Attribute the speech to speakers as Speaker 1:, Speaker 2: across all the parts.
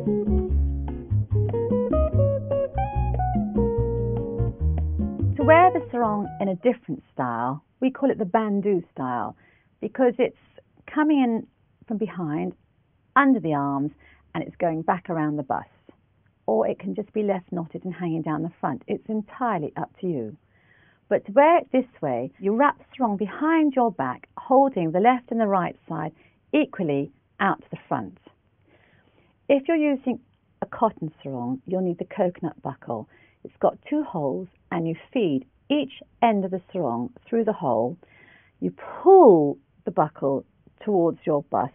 Speaker 1: To wear the sarong in a different style, we call it the bandeau style because it's coming in from behind, under the arms, and it's going back around the bust. Or it can just be left knotted and hanging down the front. It's entirely up to you. But to wear it this way, you wrap the sarong behind your back, holding the left and the right side equally out to the front. If you're using a cotton sarong, you'll need the coconut buckle. It's got two holes and you feed each end of the sarong through the hole. You pull the buckle towards your bust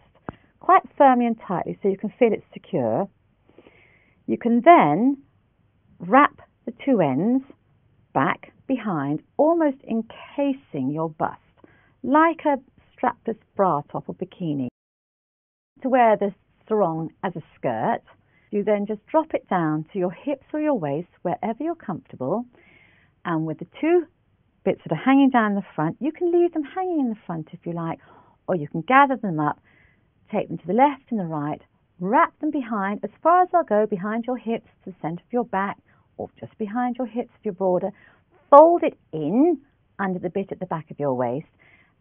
Speaker 1: quite firmly and tightly so you can feel it secure. You can then wrap the two ends back behind, almost encasing your bust, like a strapless bra top or bikini. To wear the sarong as a skirt, you then just drop it down to your hips or your waist, wherever you're comfortable, and with the two bits that are hanging down the front, you can leave them hanging in the front if you like, or you can gather them up, take them to the left and the right, wrap them behind as far as they'll go behind your hips to the centre of your back, or just behind your hips if you're broader, fold it in under the bit at the back of your waist,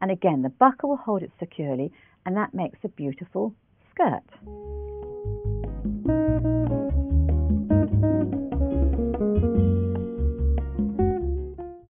Speaker 1: and again the buckle will hold it securely, and that makes a beautiful skirt.